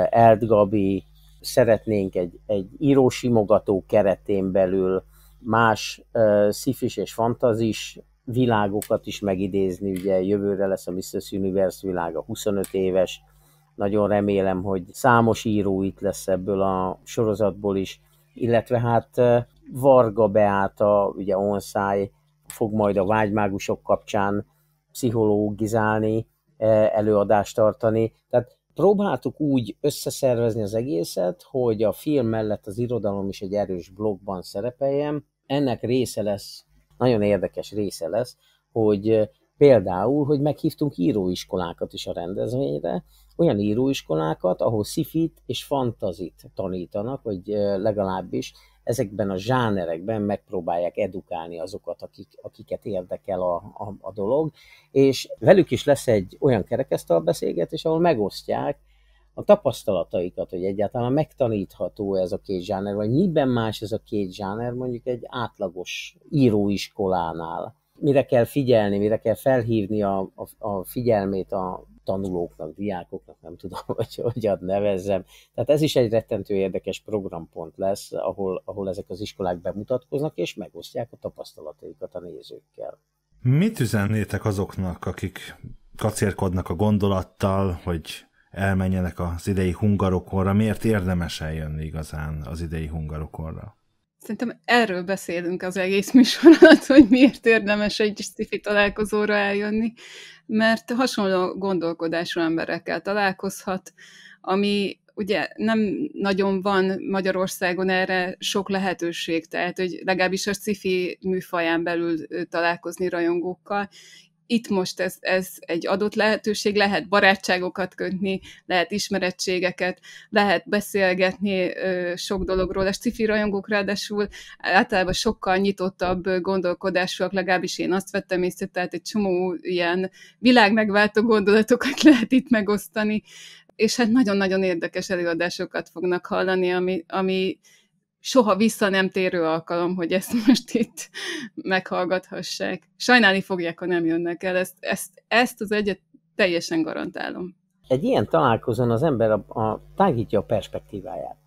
Eld Gabi, szeretnénk egy, egy írósimogató keretén belül más uh, szifis és fantazis világokat is megidézni, ugye jövőre lesz a Mrs. Universe világa 25 éves, nagyon remélem, hogy számos író itt lesz ebből a sorozatból is, illetve hát Varga Beáta, ugye Onszáj fog majd a vágymágusok kapcsán pszichológizálni, előadást tartani. Tehát próbáltuk úgy összeszervezni az egészet, hogy a film mellett az irodalom is egy erős blogban szerepeljen. Ennek része lesz nagyon érdekes része lesz, hogy például, hogy meghívtunk íróiskolákat is a rendezvényre, olyan íróiskolákat, ahol szifit és fantazit tanítanak, vagy legalábbis ezekben a zsánerekben megpróbálják edukálni azokat, akik, akiket érdekel a, a, a dolog, és velük is lesz egy olyan kerekesztal beszélgetés, ahol megosztják a tapasztalataikat, hogy egyáltalán megtanítható ez a két zsáner, vagy miben más ez a két zsáner mondjuk egy átlagos íróiskolánál. Mire kell figyelni, mire kell felhívni a, a, a figyelmét a tanulóknak, diákoknak, nem tudom, hogy hogyan nevezzem. Tehát ez is egy rettentő érdekes programpont lesz, ahol, ahol ezek az iskolák bemutatkoznak, és megosztják a tapasztalataikat a nézőkkel. Mit üzennétek azoknak, akik kacérkodnak a gondolattal, hogy elmenjenek az idei hungarokonra, miért érdemes eljönni igazán az idei hungarokonra? Szerintem erről beszélünk az egész műsor alatt, hogy miért érdemes egy sci találkozóra eljönni, mert hasonló gondolkodású emberekkel találkozhat, ami ugye nem nagyon van Magyarországon erre sok lehetőség, tehát hogy legalábbis a sci műfaján belül találkozni rajongókkal, itt most ez, ez egy adott lehetőség, lehet barátságokat kötni, lehet ismerettségeket, lehet beszélgetni ö, sok dologról. A sci rajongók ráadásul általában sokkal nyitottabb gondolkodásúak, legalábbis én azt vettem észre, tehát egy csomó ilyen világmegváltó gondolatokat lehet itt megosztani, és hát nagyon-nagyon érdekes előadásokat fognak hallani, ami, ami soha vissza nem térő alkalom, hogy ezt most itt meghallgathassák. Sajnálni fogják, ha nem jönnek el. Ezt, ezt, ezt az egyet teljesen garantálom. Egy ilyen találkozón az ember a, a, tágítja a perspektíváját.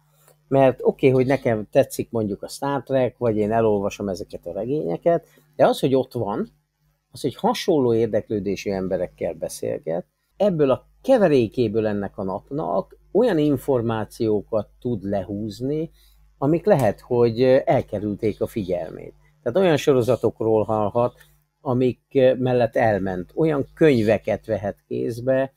Mert oké, okay, hogy nekem tetszik mondjuk a Star Trek, vagy én elolvasom ezeket a regényeket, de az, hogy ott van, az, hogy hasonló érdeklődésű emberekkel beszélget, ebből a keverékéből ennek a napnak olyan információkat tud lehúzni, amik lehet, hogy elkerülték a figyelmét. Tehát olyan sorozatokról hallhat, amik mellett elment, olyan könyveket vehet kézbe,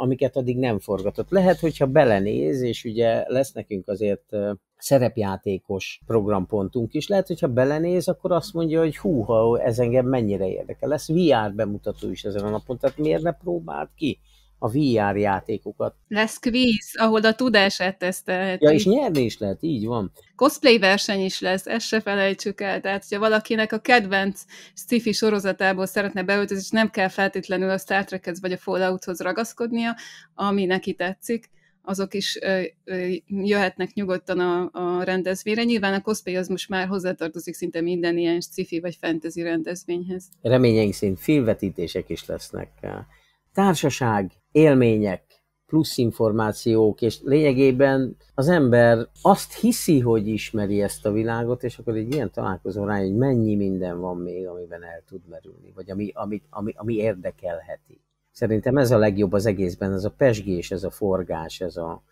amiket addig nem forgatott. Lehet, hogyha belenéz, és ugye lesz nekünk azért szerepjátékos programpontunk is, lehet, hogyha belenéz, akkor azt mondja, hogy hú, ha ez engem mennyire érdekel. Lesz VR bemutató is ezen a napon, tehát miért ne próbált ki? A VR játékokat. Lesz quiz, ahol a tudását tesztelheti. Ja, és nyerni is lehet, így van. Cosplay verseny is lesz, ezt se felejtsük el. Tehát, hogyha valakinek a kedvenc sci-fi sorozatából szeretne beöltözni, és nem kell feltétlenül a Star Trekhez vagy a Fallouthoz ragaszkodnia, ami neki tetszik, azok is ö, ö, jöhetnek nyugodtan a, a rendezvényre. Nyilván a cosplay az most már hozzátartozik szinte minden ilyen sci-fi vagy fantasy rendezvényhez. Reményeink szerint filmvetítések is lesznek társaság, élmények, plusz információk, és lényegében az ember azt hiszi, hogy ismeri ezt a világot, és akkor egy ilyen találkozó rá, hogy mennyi minden van még, amiben el tud merülni, vagy ami, ami, ami, ami érdekelheti. Szerintem ez a legjobb az egészben, ez a pesgés, ez a forgás, ez a...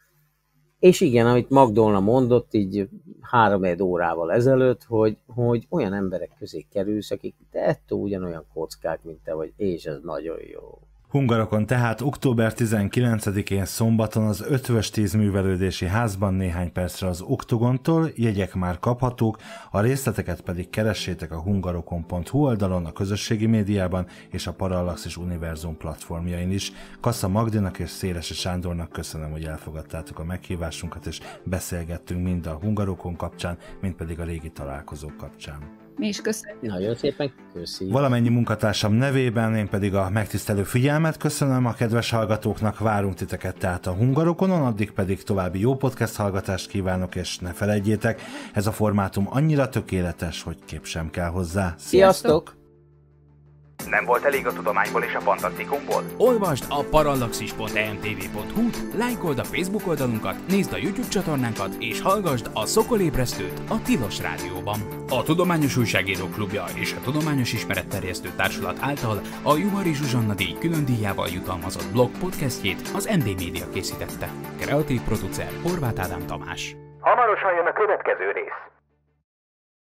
És igen, amit Magdolna mondott így három órával ezelőtt, hogy, hogy olyan emberek közé kerülsz, akik tettő ugyanolyan kockák, mint te vagy, és ez nagyon jó. Hungarokon tehát október 19-én szombaton az Ötvös 10 művelődési házban néhány percre az Oktogontól, jegyek már kaphatók, a részleteket pedig keressétek a hungarokon.hu oldalon, a közösségi médiában és a Parallaxis Univerzum platformjain is. Kassa Magdinak és Szélesi Sándornak köszönöm, hogy elfogadtátok a meghívásunkat, és beszélgettünk mind a Hungarokon kapcsán, mind pedig a régi találkozók kapcsán. Mi is köszönjük. Nagyon szépen köszönjük. Valamennyi munkatársam nevében én pedig a megtisztelő figyelmet köszönöm a kedves hallgatóknak, várunk titeket tehát a Hungarokonon, addig pedig további jó podcast hallgatást kívánok, és ne felejtjétek, ez a formátum annyira tökéletes, hogy kép sem kell hozzá. Sziasztok! Nem volt elég a tudományból és a fantasztikumból? Olvasd a parallaxis.emtv.hu, lájkold a Facebook oldalunkat, nézd a YouTube csatornánkat, és hallgassd a Szokolébresztőt a Tilos Rádióban. A Tudományos Újságírók Klubja és a Tudományos Ismeretterjesztő Társulat által a Juhari Zsuzsanna díj külön díjával jutalmazott blog podcastjét az MD Media készítette. Kreatív producer Horváth Ádám Tamás. Hamarosan jön a következő rész.